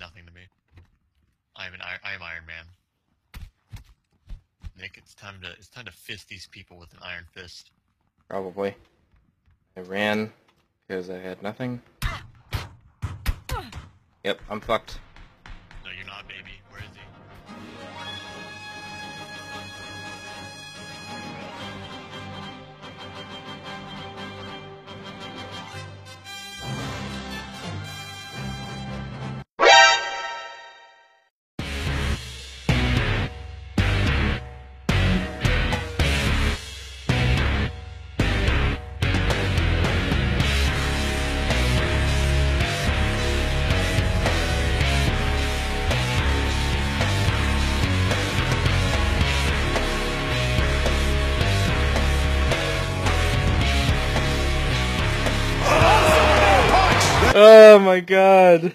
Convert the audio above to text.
nothing to me. I am an I, I am Iron Man. Nick, it's time to it's time to fist these people with an iron fist. Probably. I ran because I had nothing. Yep, I'm fucked. No, you're not, baby. Where is he? Oh my god.